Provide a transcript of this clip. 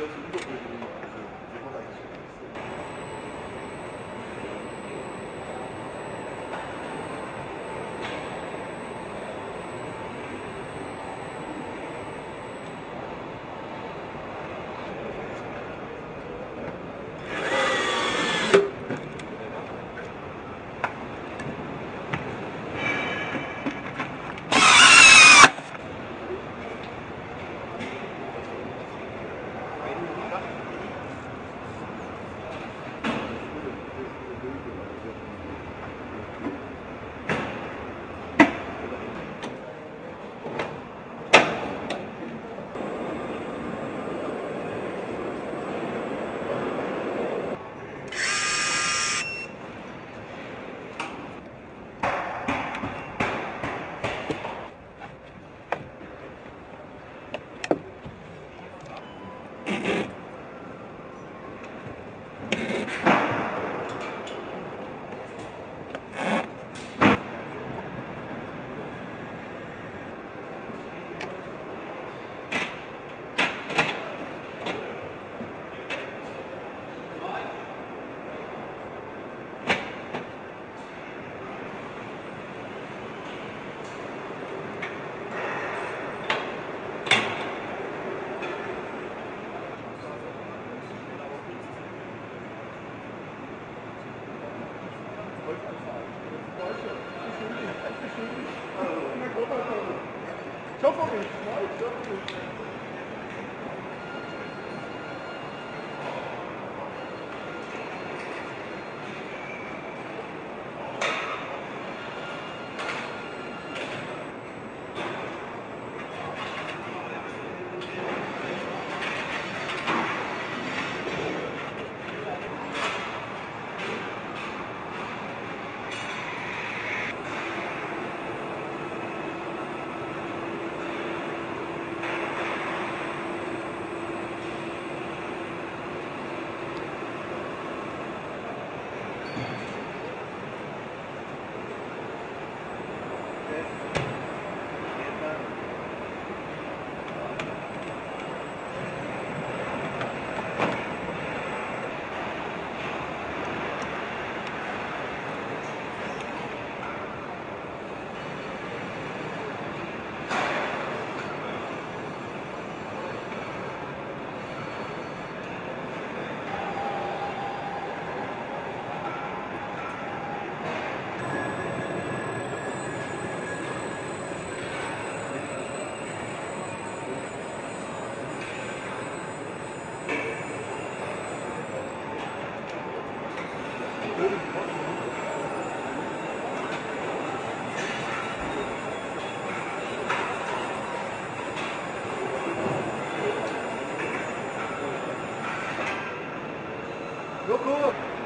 제가 지금 이거 보여드릴게요. Çok olmuş. Çok olmuş. Okay. Go, go!